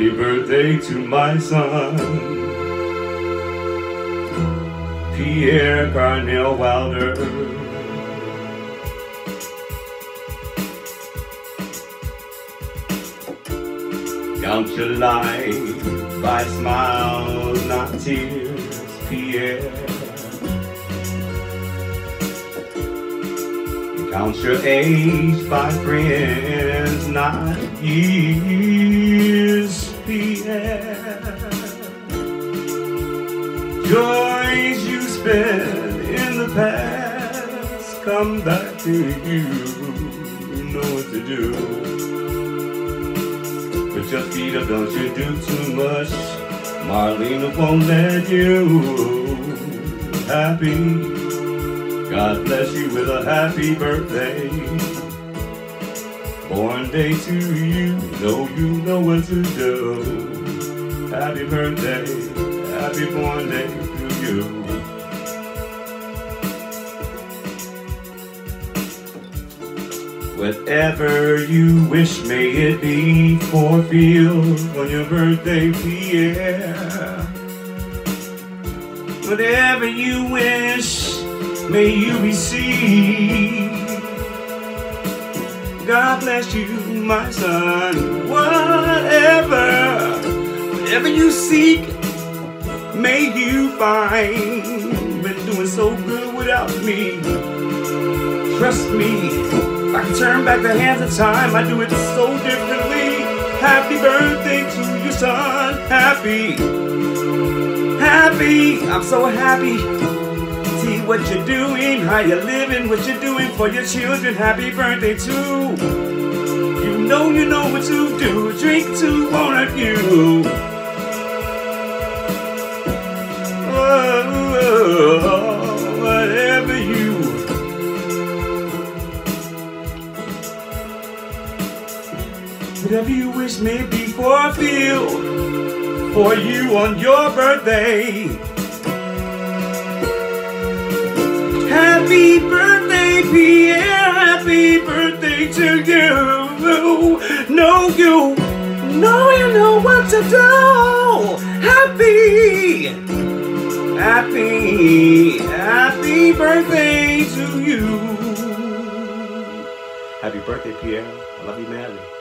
Happy birthday to my son, Pierre Carnell Wilder. Count your life by smiles, not tears, Pierre. Count your age by friends, not years, Joys you spent in the past come back to you. You know what to do. Put your feet up, don't you do too much. Marlena won't let you happy. God bless you with a happy birthday. Born day to you, know you know what to do. Happy birthday, happy born day to you. Whatever you wish, may it be for fulfilled on your birthday, Pierre. Whatever you wish, may you receive. God bless you, my son. Whatever, whatever you seek, may you find. Been doing so good without me. Trust me. If I can turn back the hands of time, I do it so differently. Happy birthday to you, son. Happy, happy. I'm so happy. See what you're doing, how you're living, what you're doing for your children. Happy birthday to you. you. Know you know what to do. Drink to one of you. Whatever you wish may be fulfilled for you on your birthday. Happy birthday, Pierre. Happy birthday to you. Know you, know you know what to do. Happy, happy, happy birthday to you. Happy birthday, Pierre. I love you madly.